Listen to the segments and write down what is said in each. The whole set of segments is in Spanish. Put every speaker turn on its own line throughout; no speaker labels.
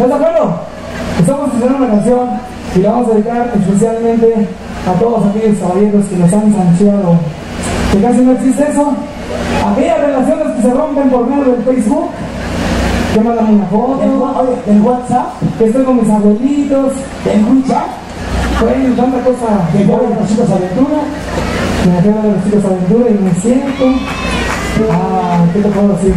¿Estás de acuerdo? Estamos haciendo una canción y la vamos a dedicar especialmente a todos aquellos caballeros que nos han sancionado. Que casi no existe eso. Aquellas relaciones que se rompen por medio del Facebook, que mandan una foto,
Oye, el WhatsApp,
que estoy con mis abuelitos,
el WeChat,
bueno, tanta cosa
que voy a las chicas aventura,
me acuerdo de los chicos aventura y me siento. Ah, ¿qué te puedo decir?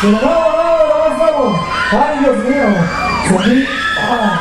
Pero bravo, bravo, bravo. Ay, Dios mío. Se, ah,